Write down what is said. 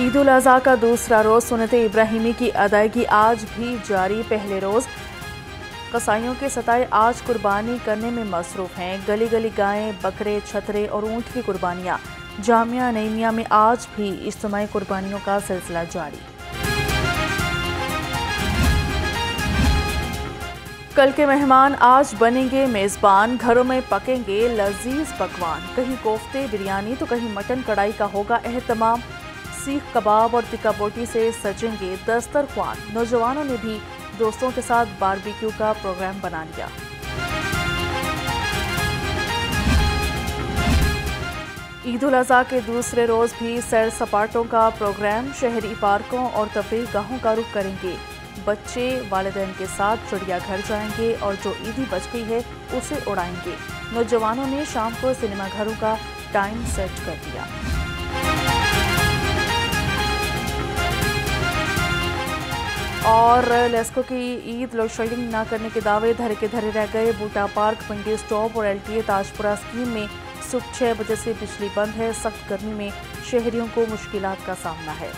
ईद उल अजहा का दूसरा रोज़, सुनत इब्राहिमी की अदायगी आज भी जारी। पहले रोज़ कसाईयों के सताए आज कुर्बानी करने में मसरूफ़ हैं। गली गली गायें, बकरे, छतरे और ऊँट की कुर्बानियाँ। जामिया नईमिया में आज भी इज्तमाही कुर्बानियों का सिलसिला जारी। कल के मेहमान आज बनेंगे मेज़बान, घरों में पकेंगे लजीज पकवान। कहीं कोफ्ते, बिरयानी तो कहीं मटन कढ़ाई का होगा अहतमाम सीख कबाब और टिक्का बोटी से सजेंगे दस्तरखान नौजवानों ने भी दोस्तों के साथ बारबेक्यू का प्रोग्राम बना लिया। ईद उल अजहा के दूसरे रोज़ भी सैर सपाटों का प्रोग्राम, शहरी पार्कों और तफरी गाहों का रुख करेंगे। बच्चे वालदेन के साथ चिड़ियाघर जाएँगे और जो ईदी बच गई है, उसे उड़ाएँगे। नौजवानों ने शाम को सिनेमाघरों का टाइम सेट कर दिया। और लेस्को की ईद लोड शेडिंग न करने के दावे धरे के धरे रह गए। बूटा पार्क पंडी स्टॉप और एलटीए ताजपुरा स्कीम में सुबह छः बजे से बिजली बंद है। सख्त गर्मी में शहरियों को मुश्किल का सामना है।